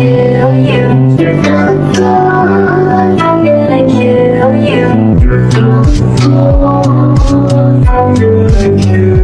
kill you. I wanna kill you. I'm gonna kill you.